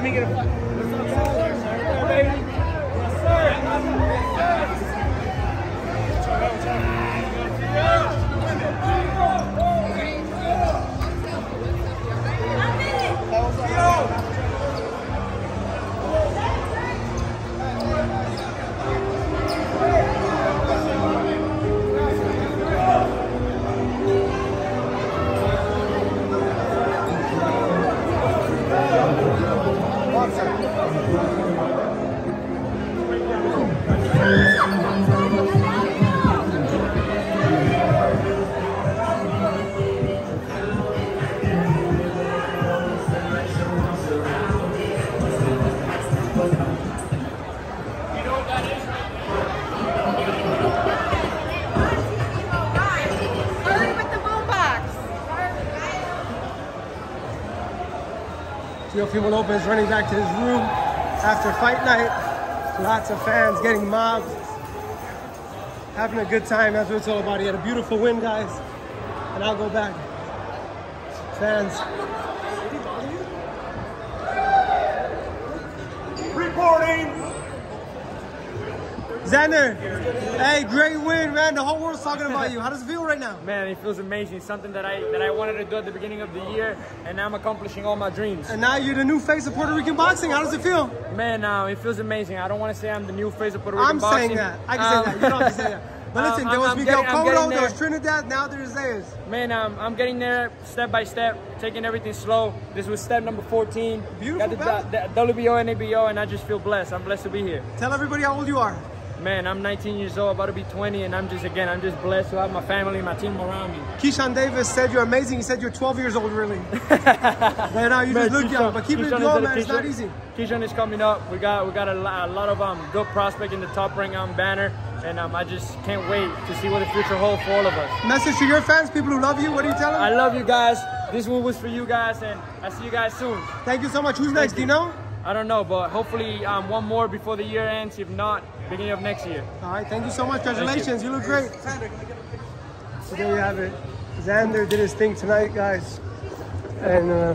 let me get a What's up, sir? baby? Yes, sir. どうぞ。Teofimo Lopez running back to his room after fight night. Lots of fans getting mobbed. Having a good time. That's what it's all about. He had a beautiful win, guys. And I'll go back. Fans. Xander, hey, great win, man. The whole world's talking about you. How does it feel right now? Man, it feels amazing. Something that I that I wanted to do at the beginning of the year, and now I'm accomplishing all my dreams. And now you're the new face of Puerto Rican boxing. How does it feel? Man, uh, it feels amazing. I don't want to say I'm the new face of Puerto Rican boxing. I'm saying that. I can say Um, that. You don't have to say that. But listen, um, there was I'm Miguel getting- Cotto, getting there was. Trinidad, now there's Zayas. Man, um, I'm getting there step by step, taking everything slow. This was step number 14. Beautiful Got the, the WBO and ABO, and I just feel blessed. I'm blessed to be here. Tell everybody how old you are. Man, I'm 19 years old, about to be 20, and I'm just, again, I'm just blessed to have my family, my team around me. Keyshawn Davis said you're amazing. He said you're 12 years old, really. but now you just Man, look young. But keep it Keyshawn is going, man. It's not easy. Keyshawn is coming up. We got we got a, a lot of um good prospect in the top rank um banner, and um I just can't wait to see what the future holds for all of us. Message to your fans, people who love you. What do you tell them? I love you guys. This one was for you guys, and I see you guys soon. Thank you so much. Who's next? Do you know? I don't know, but hopefully um one more before the year ends. If not, beginning of next year. All right. Thank you so much. Congratulations. You. look great. So there you have it. Xander did his thing tonight, guys. And uh,